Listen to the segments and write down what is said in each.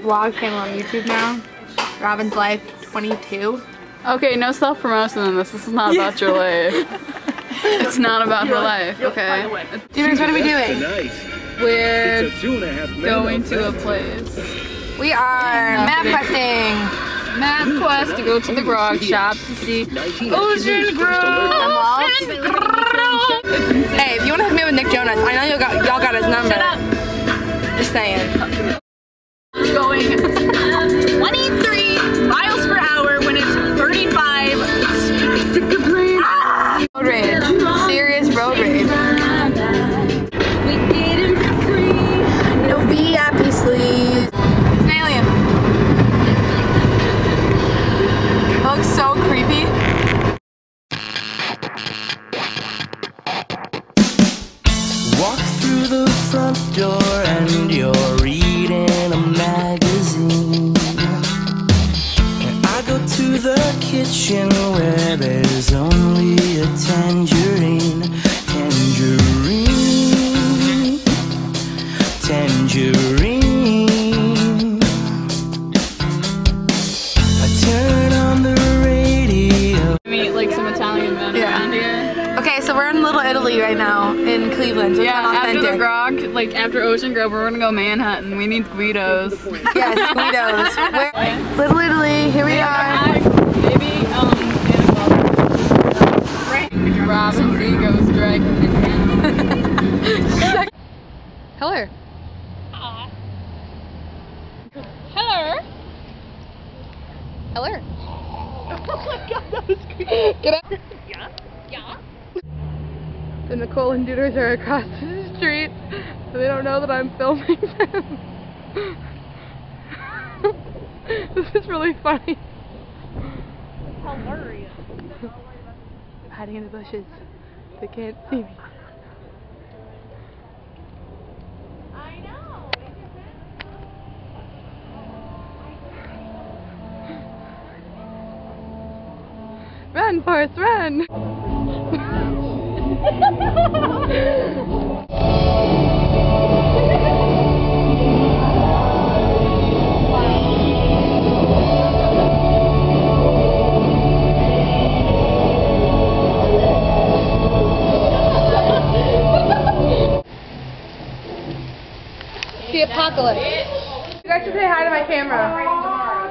vlog channel on YouTube now. Robin's Life 22. Okay, no self promotion in this. This is not about your life. It's not about her life, okay? Dudes, what are we doing? We're it's a two and a half going to a place. We are map questing. Mad quest to go to the grog shop to see Ocean Grove. Hey, if you want to hook me up with Nick Jonas, I know y'all got y'all got his number. Shut up. Just saying. Only a tangerine. Tangerine. Tangerine. I turn on the radio. Meet like some Italian men Yeah. around here. Okay, so we're in Little Italy right now in Cleveland. So Yeah, after the grog, like after Ocean Grove, we're gonna go Manhattan. We need Guidos. Yes, Guidos. Where? Little Italy. Here we are. Robin's ego's dragging it down. Hello. Hello. Hello. The Nicole and Duders are across the street, so they don't know that I'm filming them. this is really funny. Hilarious. Hiding in the bushes. They can't see me. Run, Forrest, run! The apocalypse. You guys should say hi to my camera.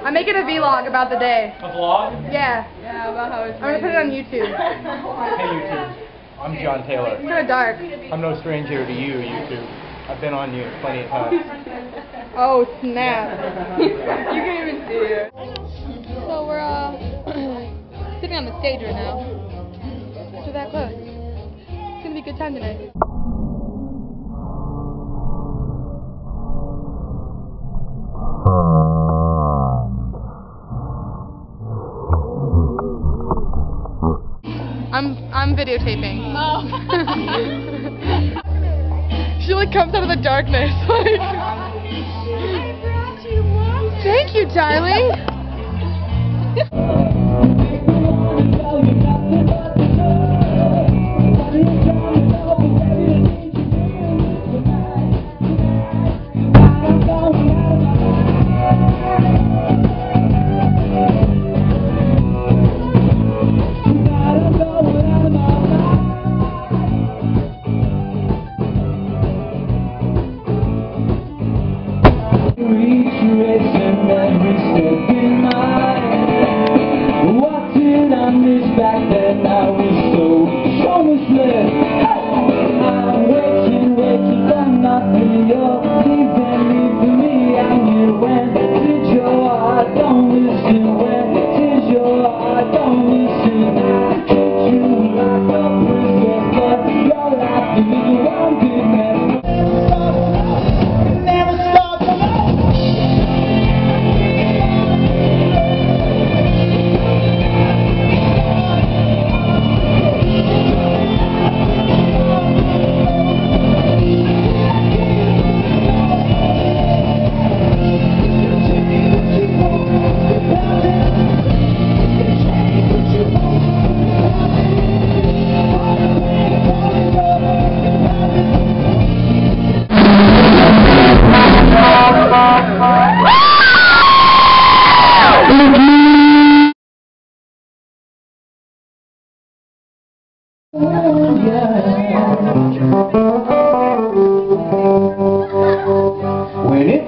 I'm making a vlog about the day. A vlog? Yeah. Yeah, about how it's I'm gonna put it on YouTube. Hey YouTube, I'm John Taylor. It's kinda dark. I'm no stranger to you, YouTube. I've been on you plenty of times. Oh snap. You can't even see it. So we're uh sitting on the stage right now. We're that close. It's gonna be a good time tonight. I'm I'm she like comes out of the darkness. Like, Thank you, darling. Recreation every step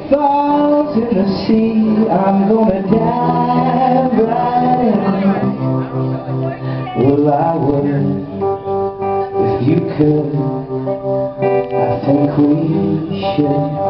falls in the sea, I'm gonna dive right in. Well, I would if you could. I think we should.